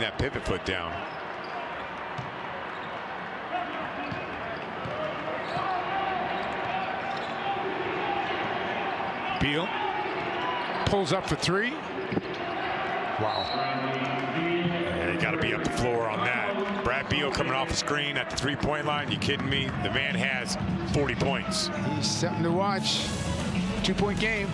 that pivot foot down. Beal pulls up for three. Wow. Yeah, you got to be up the floor on that. Brad Beal coming off the screen at the three-point line. You kidding me? The man has 40 points. He's something to watch. Two-point game.